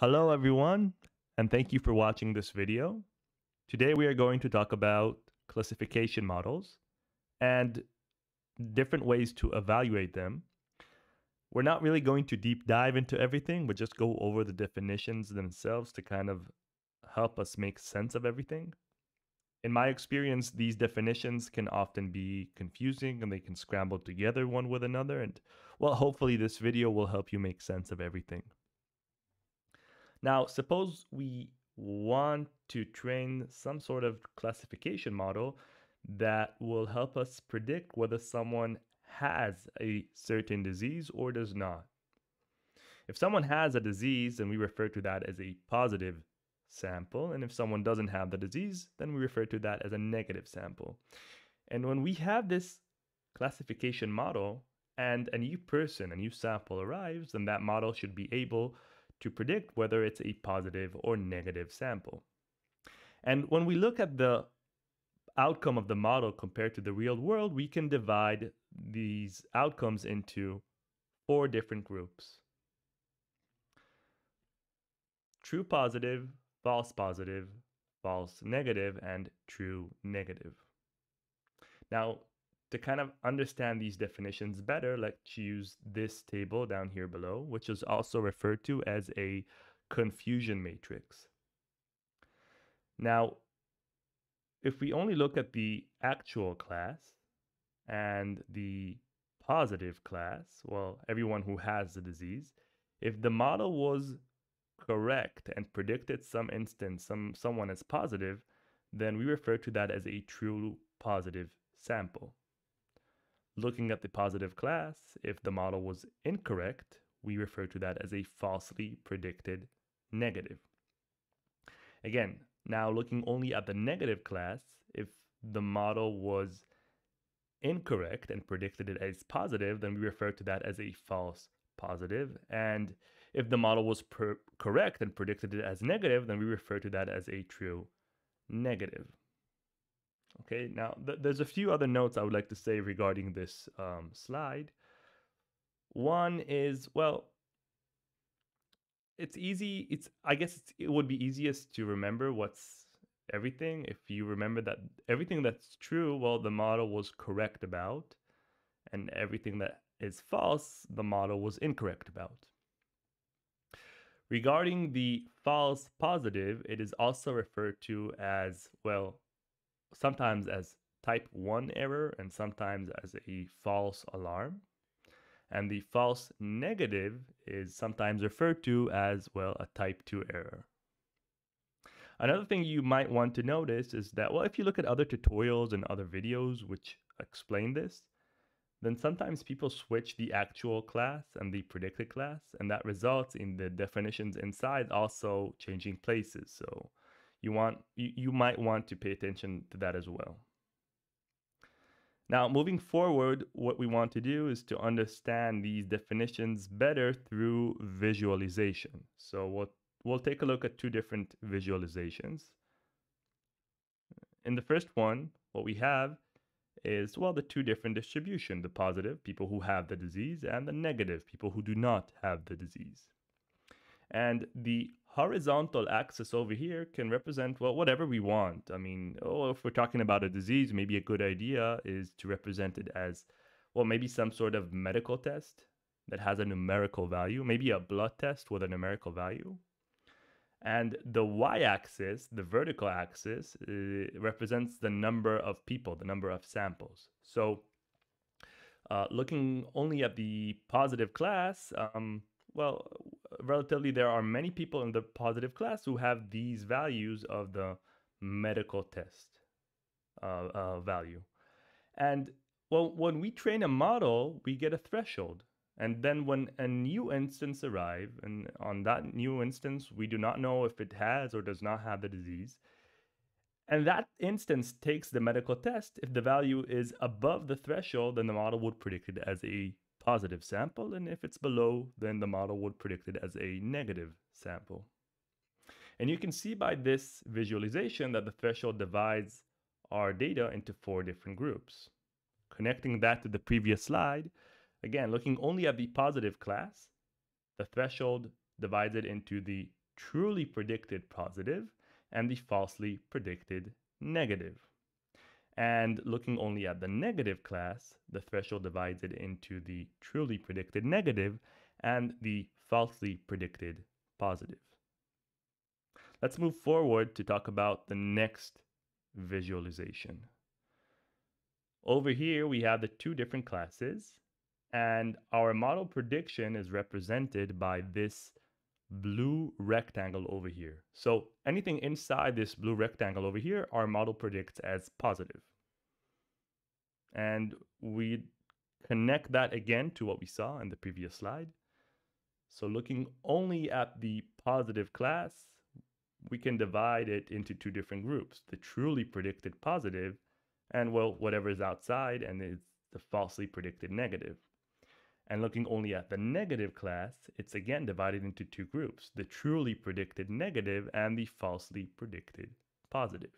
Hello everyone, and thank you for watching this video. Today we are going to talk about classification models and different ways to evaluate them. We're not really going to deep dive into everything, but just go over the definitions themselves to kind of help us make sense of everything. In my experience, these definitions can often be confusing and they can scramble together one with another. And well, hopefully this video will help you make sense of everything. Now, suppose we want to train some sort of classification model that will help us predict whether someone has a certain disease or does not. If someone has a disease, then we refer to that as a positive sample. And if someone doesn't have the disease, then we refer to that as a negative sample. And when we have this classification model and a new person, a new sample arrives, then that model should be able to predict whether it's a positive or negative sample. And when we look at the outcome of the model compared to the real world, we can divide these outcomes into four different groups. True positive, false positive, false negative, and true negative. Now, to kind of understand these definitions better, let's use this table down here below, which is also referred to as a confusion matrix. Now, if we only look at the actual class and the positive class, well, everyone who has the disease, if the model was correct and predicted some instance, some someone as positive, then we refer to that as a true positive sample. Looking at the positive class, if the model was incorrect, we refer to that as a falsely predicted negative. Again, now looking only at the negative class, if the model was incorrect and predicted it as positive, then we refer to that as a false positive. And if the model was correct and predicted it as negative, then we refer to that as a true negative. Okay, now th there's a few other notes I would like to say regarding this um, slide. One is, well, it's easy. It's I guess it's, it would be easiest to remember what's everything if you remember that everything that's true, well, the model was correct about, and everything that is false, the model was incorrect about. Regarding the false positive, it is also referred to as, well, sometimes as type 1 error and sometimes as a false alarm. And the false negative is sometimes referred to as, well, a type 2 error. Another thing you might want to notice is that, well, if you look at other tutorials and other videos which explain this, then sometimes people switch the actual class and the predicted class, and that results in the definitions inside also changing places. So you want you, you might want to pay attention to that as well. Now, moving forward, what we want to do is to understand these definitions better through visualization. So we'll, we'll take a look at two different visualizations. In the first one, what we have is, well, the two different distribution, the positive, people who have the disease, and the negative, people who do not have the disease. And the horizontal axis over here can represent, well, whatever we want. I mean, oh, if we're talking about a disease, maybe a good idea is to represent it as, well, maybe some sort of medical test that has a numerical value, maybe a blood test with a numerical value. And the y-axis, the vertical axis, uh, represents the number of people, the number of samples. So uh, looking only at the positive class, um, well, relatively, there are many people in the positive class who have these values of the medical test uh, uh, value. And well, when we train a model, we get a threshold. And then when a new instance arrive, and on that new instance, we do not know if it has or does not have the disease. And that instance takes the medical test. If the value is above the threshold, then the model would predict it as a positive sample, and if it's below, then the model would predict it as a negative sample. And you can see by this visualization that the threshold divides our data into four different groups. Connecting that to the previous slide, again, looking only at the positive class, the threshold divides it into the truly predicted positive and the falsely predicted negative. And looking only at the negative class, the threshold divides it into the truly predicted negative and the falsely predicted positive. Let's move forward to talk about the next visualization. Over here, we have the two different classes, and our model prediction is represented by this blue rectangle over here. So anything inside this blue rectangle over here, our model predicts as positive. And we connect that again to what we saw in the previous slide. So looking only at the positive class, we can divide it into two different groups, the truly predicted positive and well, whatever is outside and it's the falsely predicted negative. And looking only at the negative class, it's again divided into two groups, the truly predicted negative and the falsely predicted positive.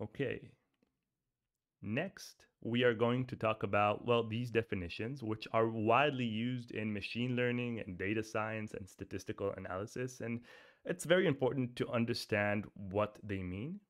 Okay. Next, we are going to talk about, well, these definitions, which are widely used in machine learning and data science and statistical analysis. And it's very important to understand what they mean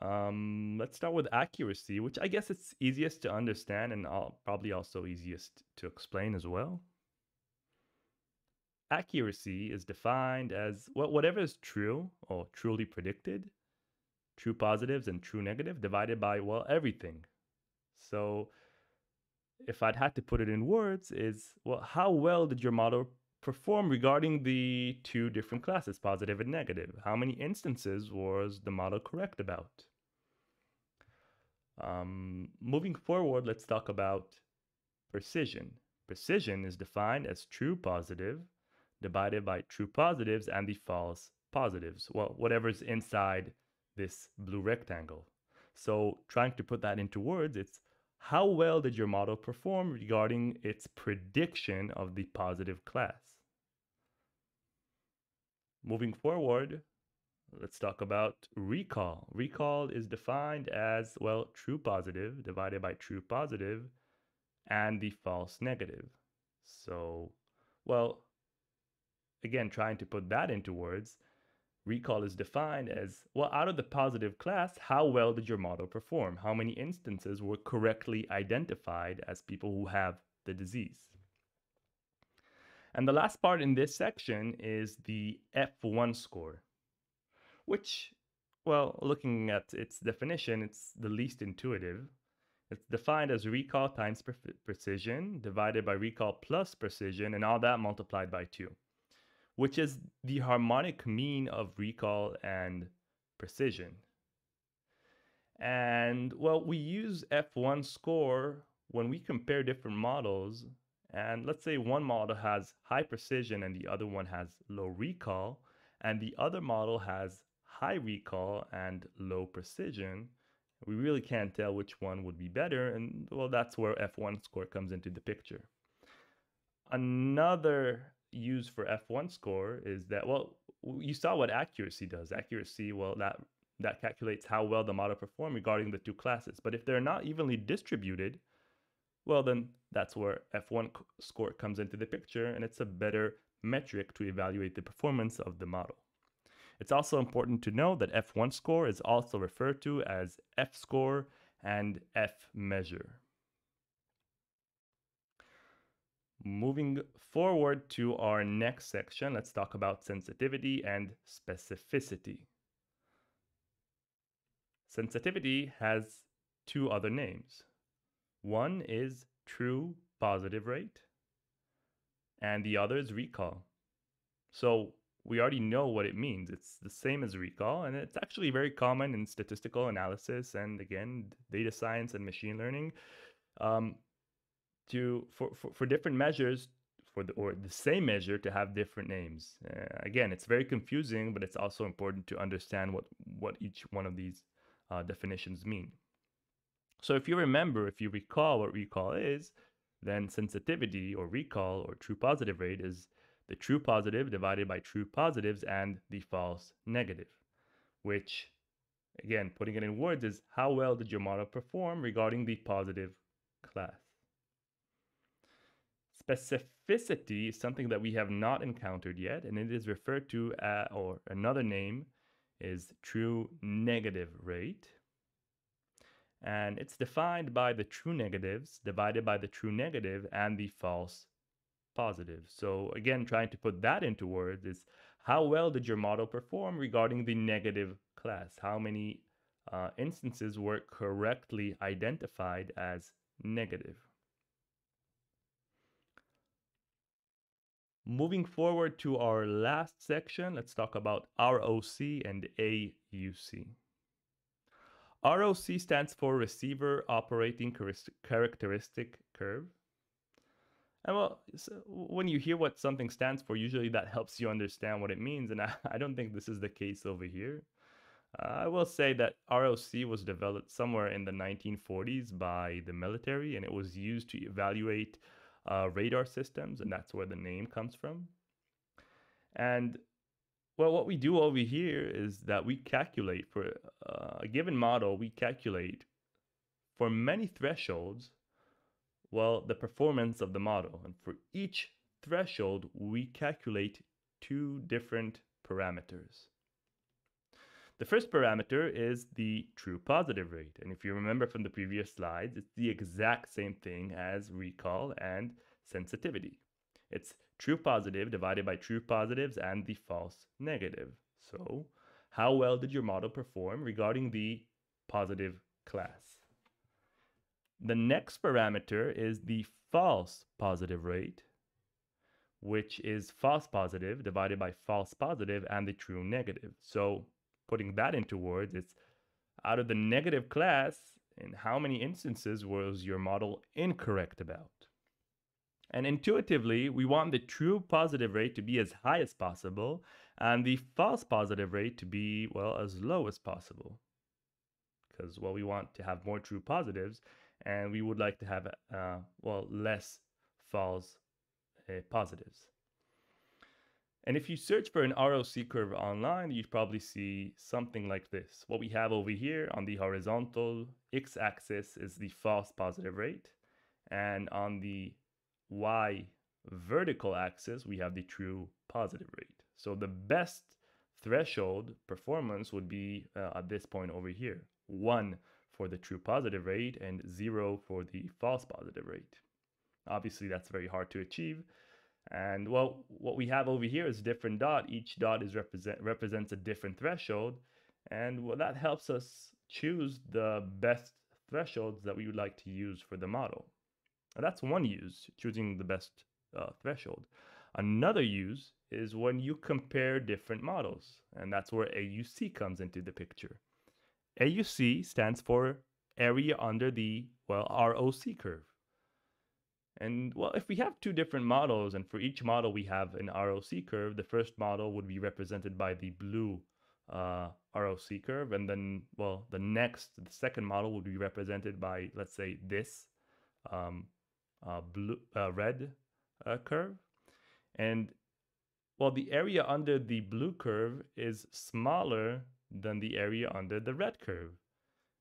um, let's start with accuracy, which I guess it's easiest to understand and I'll, probably also easiest to explain as well. Accuracy is defined as well, whatever is true or truly predicted, true positives and true negative divided by, well, everything. So if I'd had to put it in words, is, well, how well did your model perform regarding the two different classes, positive and negative? How many instances was the model correct about? Um, moving forward, let's talk about precision. Precision is defined as true positive divided by true positives and the false positives. Well, whatever's inside this blue rectangle. So trying to put that into words, it's how well did your model perform regarding its prediction of the positive class? Moving forward, let's talk about recall. Recall is defined as, well, true positive divided by true positive and the false negative. So, well, again, trying to put that into words, recall is defined as, well, out of the positive class, how well did your model perform? How many instances were correctly identified as people who have the disease? And the last part in this section is the F1 score which, well, looking at its definition, it's the least intuitive. It's defined as recall times pre precision divided by recall plus precision and all that multiplied by 2, which is the harmonic mean of recall and precision. And well, we use F1 score when we compare different models. And let's say one model has high precision and the other one has low recall, and the other model has high recall and low precision, we really can't tell which one would be better. And well, that's where F1 score comes into the picture. Another use for F1 score is that, well, you saw what accuracy does. Accuracy, well, that that calculates how well the model performed regarding the two classes. But if they're not evenly distributed, well, then that's where F1 score comes into the picture, and it's a better metric to evaluate the performance of the model. It's also important to know that F1 score is also referred to as F score and F measure. Moving forward to our next section, let's talk about sensitivity and specificity. Sensitivity has two other names. One is true positive rate, and the other is recall. So we already know what it means. It's the same as recall, and it's actually very common in statistical analysis and again data science and machine learning. Um, to for, for, for different measures for the or the same measure to have different names. Uh, again, it's very confusing, but it's also important to understand what what each one of these uh, definitions mean. So if you remember, if you recall what recall is, then sensitivity or recall or true positive rate is the true positive divided by true positives and the false negative, which, again, putting it in words, is how well did your model perform regarding the positive class. specificity is something that we have not encountered yet, and it is referred to, uh, or another name is true negative rate. And it's defined by the true negatives divided by the true negative and the false positive. So again, trying to put that into words is how well did your model perform regarding the negative class? How many uh, instances were correctly identified as negative? Moving forward to our last section, let's talk about ROC and AUC. ROC stands for Receiver Operating Characteristic Curve. And well, so when you hear what something stands for, usually that helps you understand what it means. And I, I don't think this is the case over here. Uh, I will say that ROC was developed somewhere in the 1940s by the military, and it was used to evaluate uh, radar systems, and that's where the name comes from. And well, what we do over here is that we calculate for uh, a given model, we calculate for many thresholds well, the performance of the model. And for each threshold, we calculate two different parameters. The first parameter is the true positive rate. And if you remember from the previous slides, it's the exact same thing as recall and sensitivity. It's true positive divided by true positives and the false negative. So how well did your model perform regarding the positive class? The next parameter is the false positive rate, which is false positive divided by false positive and the true negative. So putting that into words, it's out of the negative class, in how many instances was your model incorrect about? And intuitively, we want the true positive rate to be as high as possible and the false positive rate to be, well, as low as possible. Because, well, we want to have more true positives and we would like to have uh, well less false uh, positives. And if you search for an ROC curve online, you'd probably see something like this. What we have over here on the horizontal x-axis is the false positive rate, and on the y vertical axis, we have the true positive rate. So the best threshold performance would be uh, at this point over here, 1 for the true positive rate and zero for the false positive rate. Obviously, that's very hard to achieve. And well, what we have over here is different dot. Each dot is represent represents a different threshold. And well, that helps us choose the best thresholds that we would like to use for the model. And that's one use, choosing the best uh, threshold. Another use is when you compare different models, and that's where AUC comes into the picture. AUC stands for area under the, well, ROC curve. And well, if we have two different models, and for each model we have an ROC curve, the first model would be represented by the blue uh, ROC curve, and then, well, the next, the second model would be represented by, let's say, this um, uh, blue, uh, red uh, curve. And well, the area under the blue curve is smaller than the area under the red curve.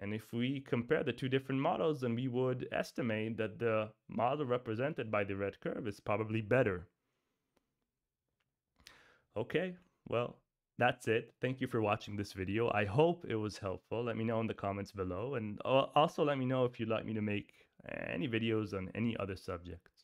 And if we compare the two different models, then we would estimate that the model represented by the red curve is probably better. Okay, well, that's it. Thank you for watching this video. I hope it was helpful. Let me know in the comments below. And uh, also let me know if you'd like me to make any videos on any other subject.